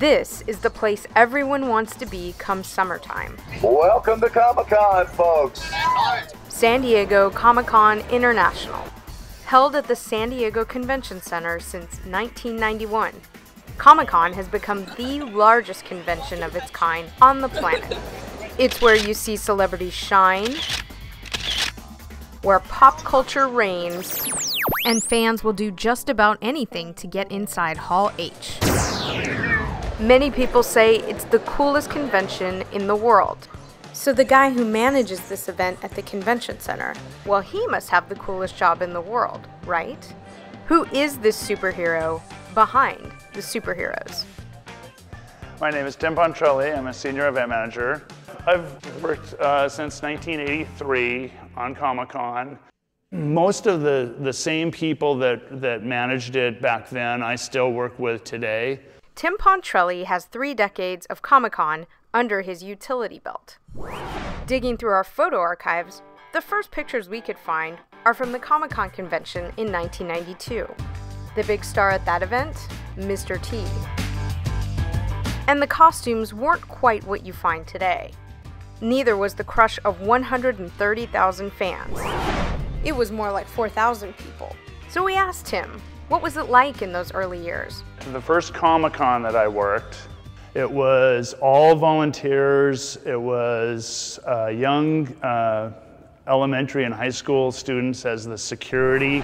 This is the place everyone wants to be come summertime. Welcome to Comic Con, folks. San Diego Comic Con International. Held at the San Diego Convention Center since 1991, Comic Con has become the largest convention of its kind on the planet. It's where you see celebrities shine, where pop culture reigns, and fans will do just about anything to get inside Hall H. Many people say it's the coolest convention in the world. So the guy who manages this event at the convention center, well, he must have the coolest job in the world, right? Who is this superhero behind the superheroes? My name is Tim Pontrelli. I'm a senior event manager. I've worked uh, since 1983 on Comic Con. Most of the, the same people that, that managed it back then, I still work with today. Tim Pontrelli has three decades of Comic Con under his utility belt. Digging through our photo archives, the first pictures we could find are from the Comic Con convention in 1992. The big star at that event, Mr. T. And the costumes weren't quite what you find today. Neither was the crush of 130,000 fans. It was more like 4,000 people. So we asked him, what was it like in those early years? The first Comic Con that I worked, it was all volunteers. It was uh, young uh, elementary and high school students as the security.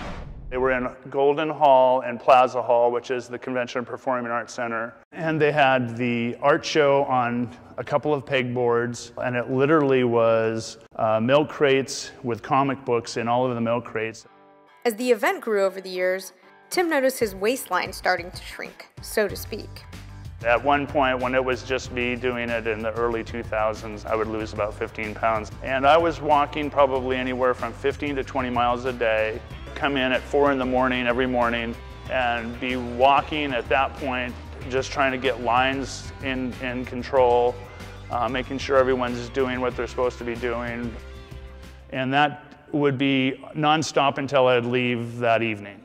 They were in Golden Hall and Plaza Hall, which is the Convention and Performing Arts Center. And they had the art show on a couple of pegboards, and it literally was uh, milk crates with comic books in all of the milk crates. As the event grew over the years, Tim noticed his waistline starting to shrink, so to speak. At one point, when it was just me doing it in the early 2000s, I would lose about 15 pounds. And I was walking probably anywhere from 15 to 20 miles a day come in at four in the morning every morning and be walking at that point, just trying to get lines in, in control, uh, making sure everyone's doing what they're supposed to be doing. And that would be nonstop until I'd leave that evening.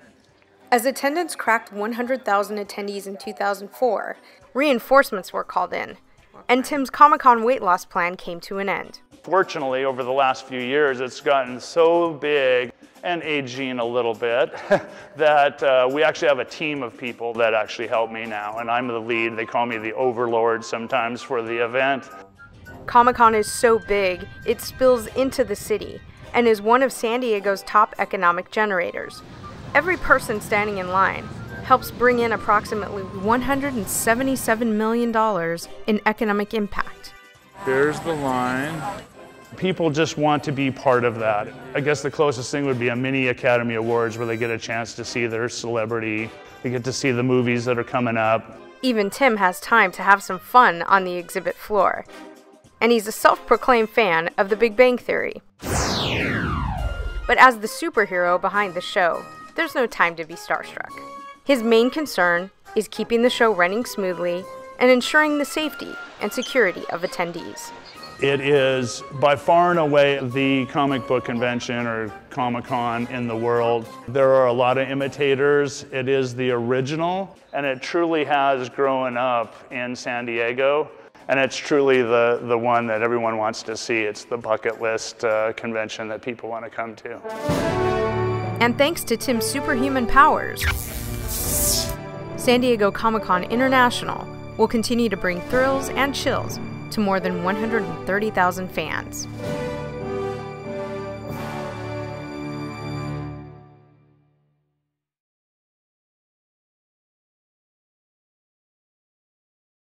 As attendance cracked 100,000 attendees in 2004, reinforcements were called in, and Tim's Comic Con weight loss plan came to an end. Fortunately, over the last few years, it's gotten so big and aging a little bit, that uh, we actually have a team of people that actually help me now, and I'm the lead. They call me the overlord sometimes for the event. Comic Con is so big, it spills into the city and is one of San Diego's top economic generators. Every person standing in line helps bring in approximately $177 million in economic impact. Here's the line people just want to be part of that. I guess the closest thing would be a mini Academy Awards where they get a chance to see their celebrity, they get to see the movies that are coming up. Even Tim has time to have some fun on the exhibit floor. And he's a self proclaimed fan of The Big Bang Theory. But as the superhero behind the show, there's no time to be starstruck. His main concern is keeping the show running smoothly and ensuring the safety and security of attendees. It is by far and away the comic book convention or Comic Con in the world. There are a lot of imitators. It is the original, and it truly has grown up in San Diego. And it's truly the, the one that everyone wants to see. It's the bucket list uh, convention that people want to come to. And thanks to Tim's superhuman powers, San Diego Comic Con International will continue to bring thrills and chills to more than 130,000 fans.